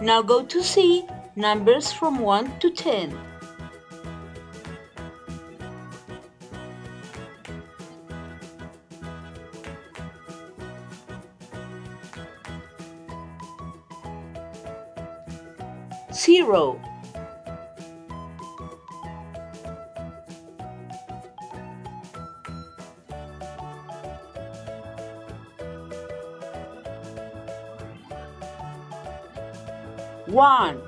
Now go to C, numbers from 1 to 10. Zero. One.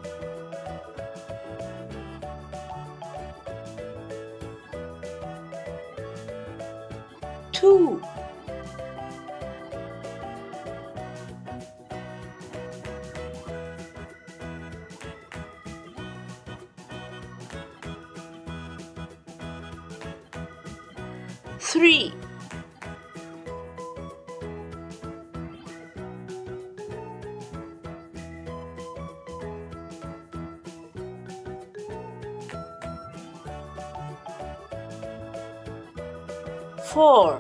Two. Three. Four.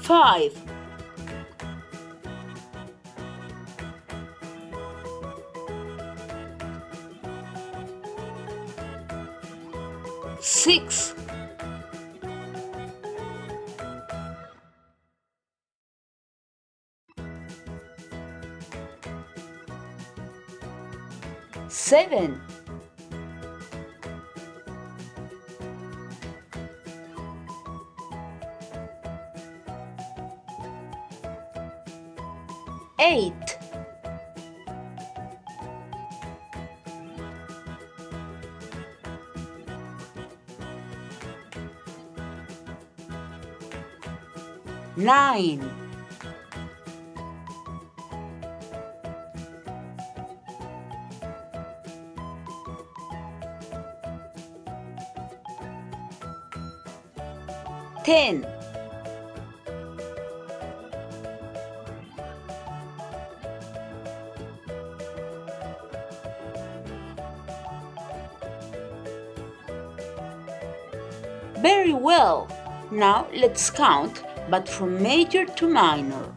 Five. Six. Seven. Eight. Nine. Ten. Very well. Now let's count, but from major to minor.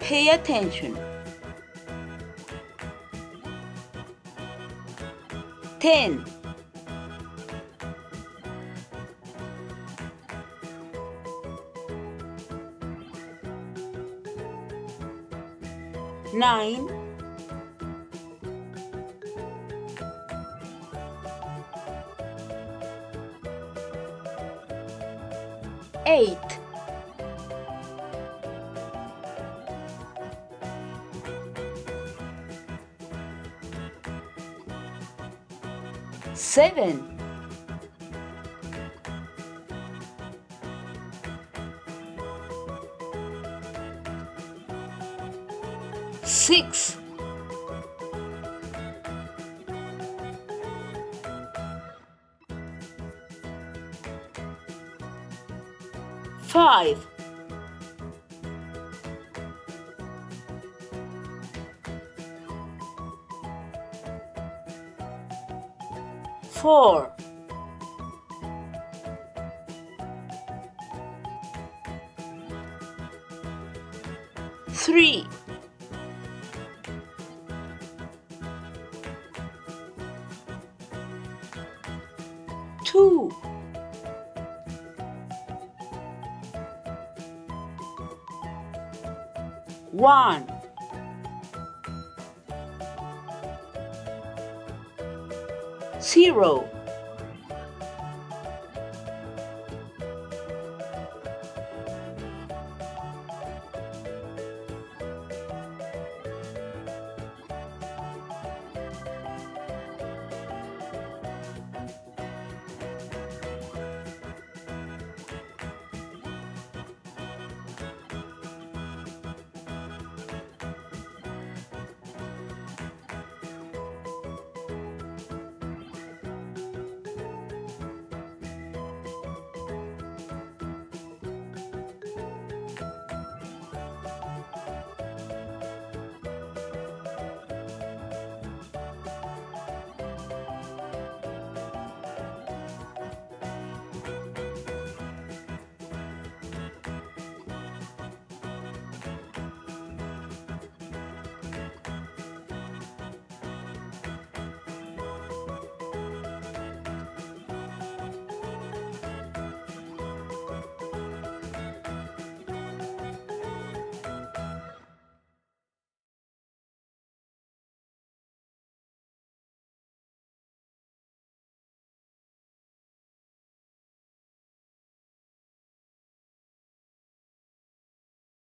Pay attention. Ten. Nine. Eight. Seven. Six. Five. Four. Three. Two. One. Zero.